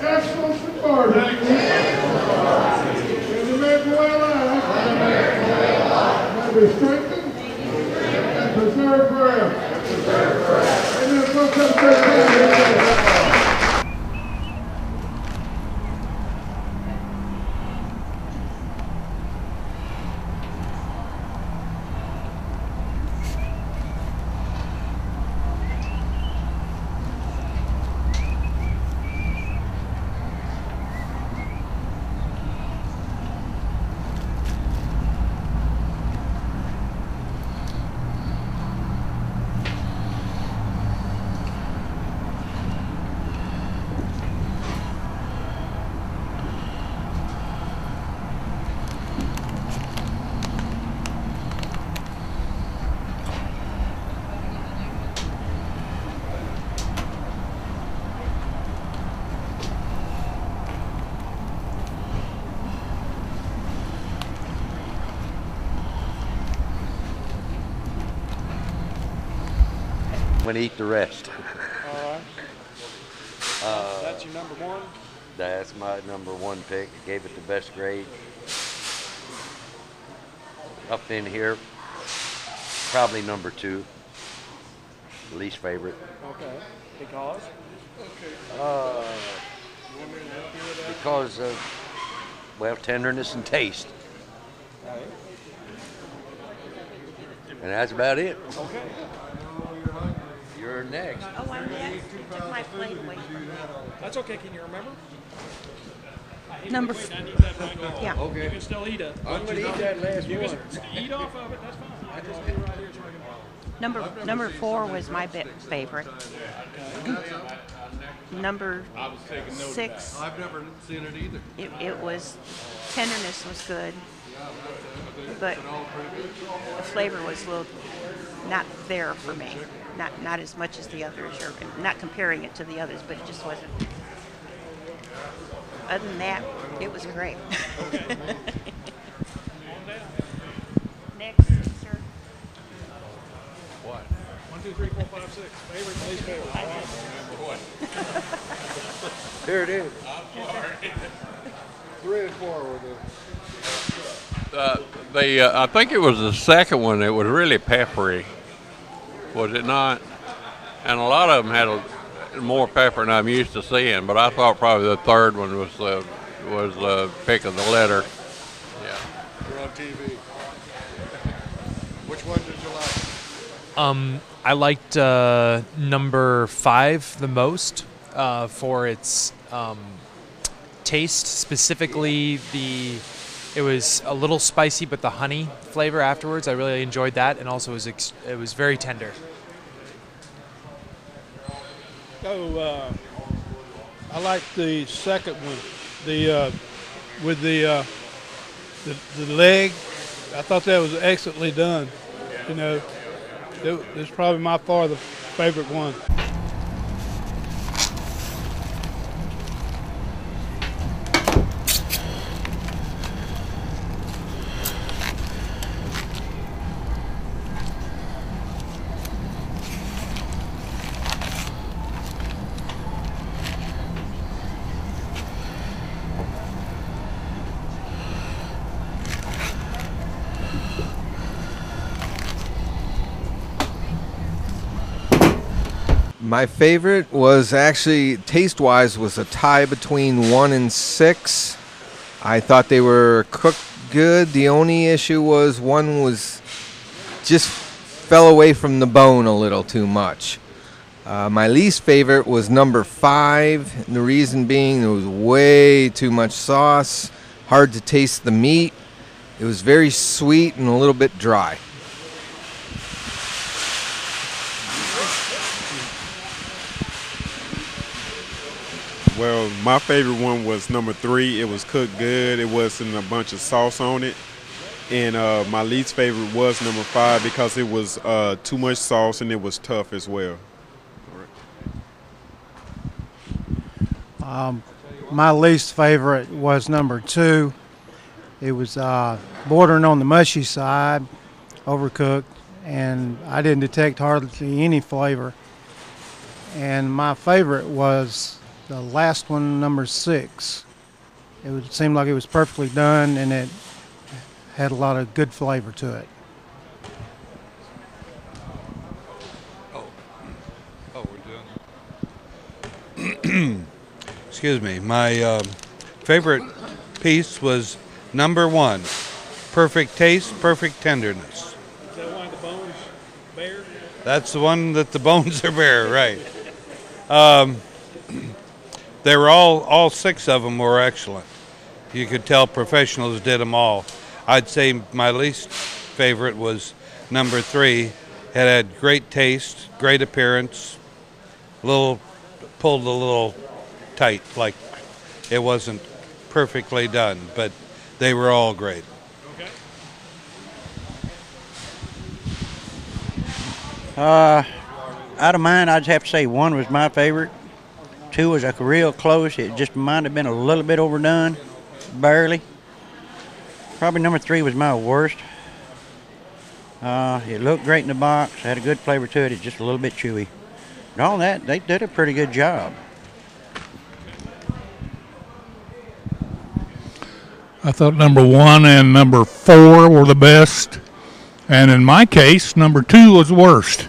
Excellence barbecue. And the be strengthened and preserved. Amen. Gonna eat the rest. All right. That's your number one. That's my number one pick. Gave it the best grade. Up in here, probably number two. Least favorite. Okay. Because. Uh, because of, well, tenderness and taste. Right. And that's about it. Okay. You're next. Oh, I'm next. Took my plate away from me. That's okay. Can you remember? Number, Wait, f- I need that right now. yeah. You can still eat it. I'm gonna eat that last You one. can eat off of it. That's fine. I just do right here so I can. Number number four was my bi- favorite. Number six, I've never seen it either. it, it was tenderness was good, but the flavor was a little not there for me. Not not as much as the others, or not comparing it to the others, but it just wasn't. Other than that, it was great. Next, sir. One, two, three, four, five, six. Favorite, and least favorite. Here it is. Three and four were the. Uh, the uh, I think it was the second one that was really peppery, was it not? And a lot of them had a, more pepper than I'm used to seeing, but I thought probably the third one was the was the pick of the litter. Yeah. You're on TV. Which one did you like? Um, I liked uh, number five the most uh, for its um, taste, specifically the. It was a little spicy, but the honey flavor afterwards, I really enjoyed that, and also it was ex- it was very tender. Oh, uh, I like the second one, the uh, with the, uh, the the leg. I thought that was excellently done. You know, it, it's probably my far the favorite one. My favorite was actually taste wise was a tie between one and six. I thought they were cooked good. The only issue was one was just fell away from the bone a little too much. Uh, my least favorite was number five. The reason being there was way too much sauce, hard to taste the meat. It was very sweet and a little bit dry. Well, my favorite one was number three. It was cooked good. It wasn't a bunch of sauce on it. and uh, my least favorite was number five because it was uh, too much sauce and it was tough as well. Um, my least favorite was number two. It was uh, bordering on the mushy side, overcooked, and I didn't detect hardly any flavor. And my favorite was the last one, number six. It would seem like it was perfectly done, and it had a lot of good flavor to it. Oh, oh we're doing. Excuse me. My um, favorite piece was number one. Perfect taste, perfect tenderness. Is that why the bones bare? That's the one that the bones are bare, right? Um, they were all all six of them were excellent. You could tell professionals did them all. I'd say my least favorite was number three. It had great taste, great appearance, little pulled a little tight, like it wasn't perfectly done, but they were all great. Uh, out of mine, I'd have to say one was my favorite. Two was like real close. It just might have been a little bit overdone, barely. Probably number three was my worst. Uh, it looked great in the box. Had a good flavor to it. It's just a little bit chewy. And all that, they did a pretty good job. I thought number one and number four were the best. And in my case, number two was worst.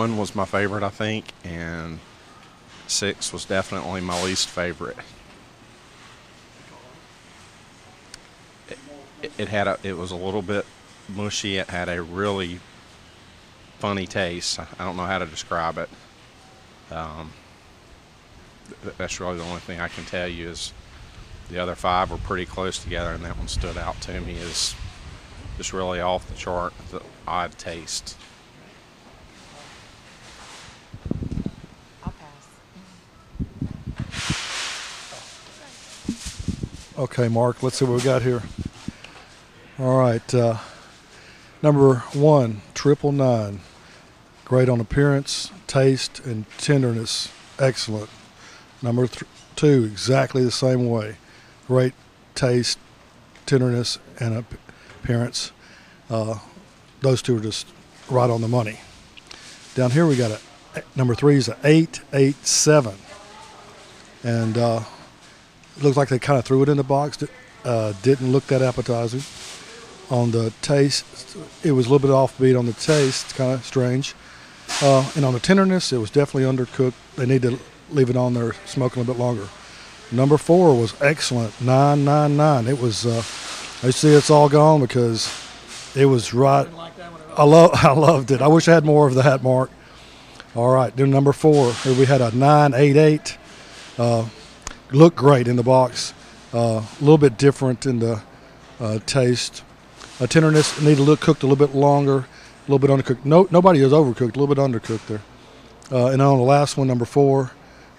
One was my favorite, I think, and six was definitely my least favorite. It, it- had a, it was a little bit mushy. It had a really funny taste. I I don't know how to describe it. Um, that's really the only thing I can tell you is the other five were pretty close together, and that one stood out to me as just really off the chart, the odd taste. Okay, Mark, let's see what we got here. All right. Uh, number one, triple nine. Great on appearance, taste, and tenderness. Excellent. Number two, exactly the same way. Great taste, tenderness, and ap- appearance. Uh, those two are just right on the money. Down here we got a number three is an eight eight seven, and uh, looks like they kind of threw it in the box. Uh, didn't look that appetizing. On the taste, it was a little bit offbeat on the taste, kind of strange. Uh, and on the tenderness, it was definitely undercooked. They need to leave it on there smoking a little bit longer. Number four was excellent, nine nine nine. It was. Uh, I see it's all gone because it was right. I love. I loved it. I wish I had more of that, Mark. All right, then number four, here we had a nine eight eight. Uh, looked great in the box. Uh, a little bit different in the uh, taste. Uh, tenderness need to look cooked a little bit longer, a little bit undercooked. No, nobody is overcooked. A little bit undercooked there. Uh, and on the last one, number four,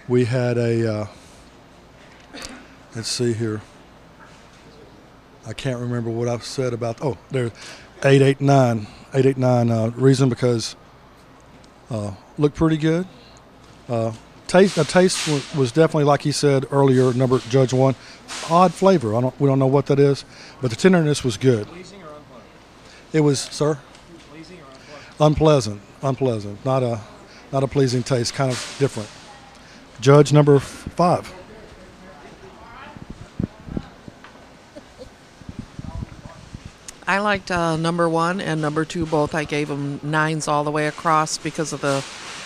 we had a. Uh, let's see here. I can't remember what I've said about. Oh, there, eight eight nine, eight eight nine. Uh, reason because uh, looked pretty good. Taste the taste was, was definitely like he said earlier. Number Judge one, odd flavor. I don't we don't know what that is, but the tenderness was good. It was, sir. Unpleasant, unpleasant. Not a, not a pleasing taste. Kind of different. Judge number five. I liked uh, number one and number two both. I gave them nines all the way across because of the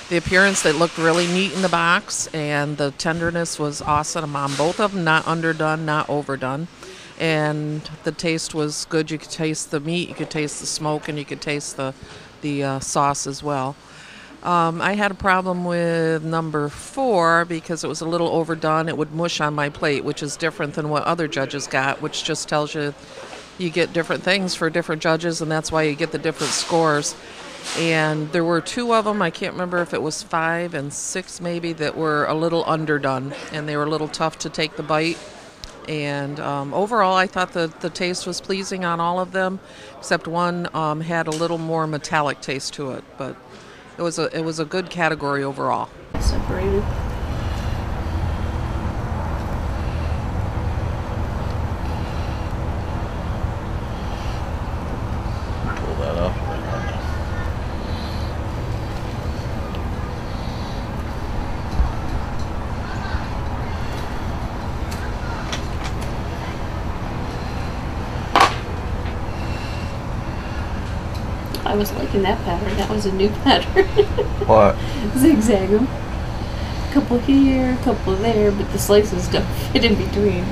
the appearance. They looked really neat in the box, and the tenderness was awesome on both of them. Not underdone, not overdone, and the taste was good. You could taste the meat, you could taste the smoke, and you could taste the the uh, sauce as well. Um, I had a problem with number four because it was a little overdone. It would mush on my plate, which is different than what other judges got, which just tells you you get different things for different judges, and that's why you get the different scores. And there were two of them, I can't remember if it was five and six maybe, that were a little underdone, and they were a little tough to take the bite. And um, overall, I thought the, the taste was pleasing on all of them, except one um, had a little more metallic taste to it. But it was a it was a good category overall. Separated. Pull that up. I was liking that was a new pattern. What? Zigzag 'em. Couple here, a couple there, but the slices don't fit in between.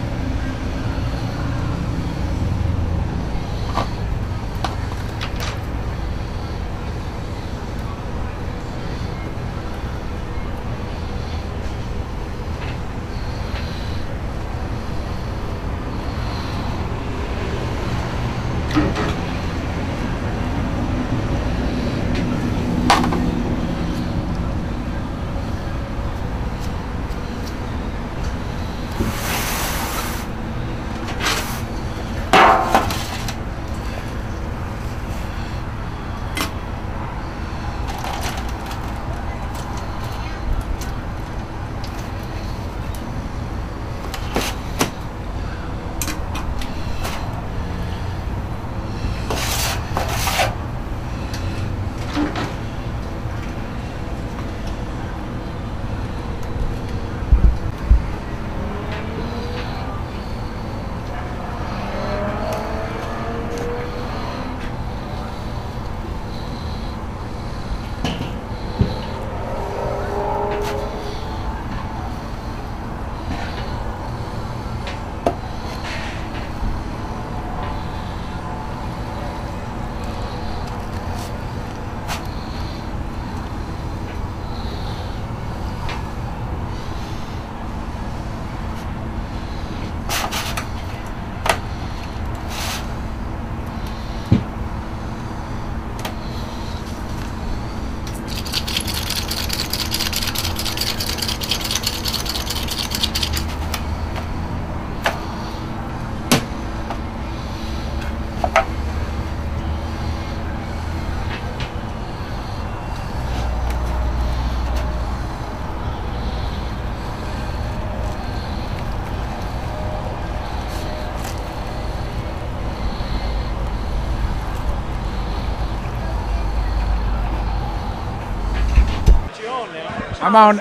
I'm on.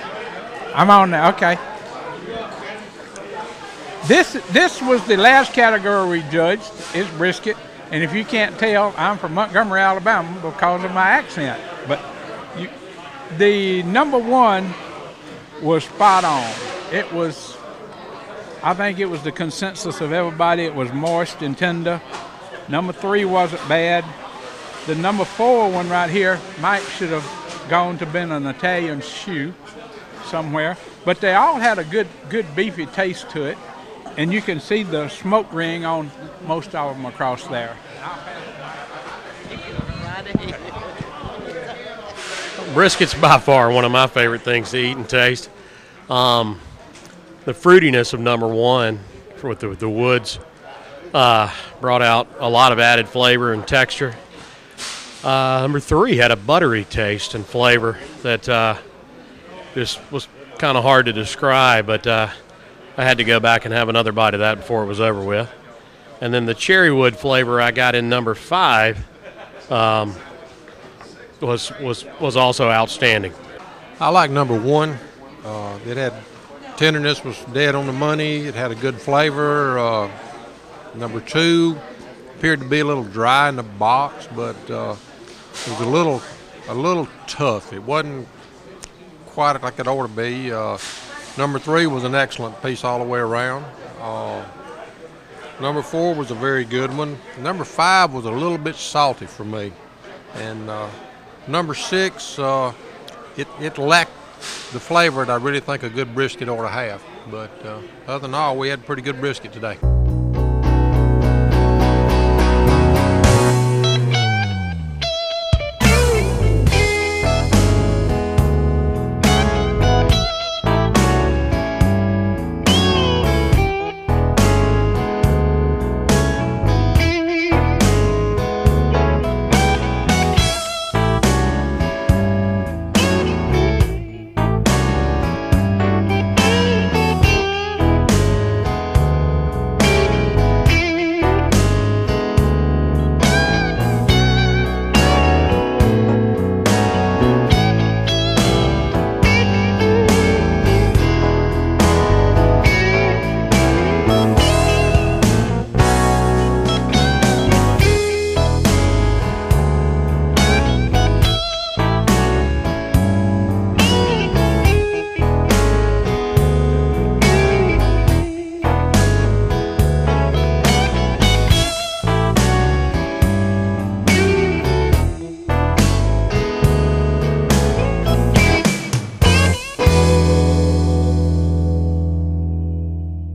I'm on now. Okay. This this was the last category we judged. Is brisket, and if you can't tell, I'm from Montgomery, Alabama, because of my accent. But you, the number one was spot on. It was. I think it was the consensus of everybody. It was moist and tender. Number three wasn't bad. The number four one right here, Mike should have gone to been an Italian shoe somewhere. But they all had a good, good beefy taste to it, and you can see the smoke ring on most of them across there. Brisket's by far one of my favorite things to eat and taste. Um, the fruitiness of number one with the, the woods uh, brought out a lot of added flavor and texture. Uh, number three had a buttery taste and flavor that uh, just was kind of hard to describe, but uh, I had to go back and have another bite of that before it was over with. And then the cherry wood flavor I got in number five um, was was was also outstanding. I like number one. Uh, it had tenderness was dead on the money. It had a good flavor. Uh, number two appeared to be a little dry in the box, but uh, it was a little a little tough. It wasn't quite like it ought to be. Uh, number three was an excellent piece all the way around. Uh, number four was a very good one. Number five was a little bit salty for me, and uh, number six uh, it it lacked the flavor that I really think a good brisket ought to have. But uh, other than all, we had pretty good brisket today.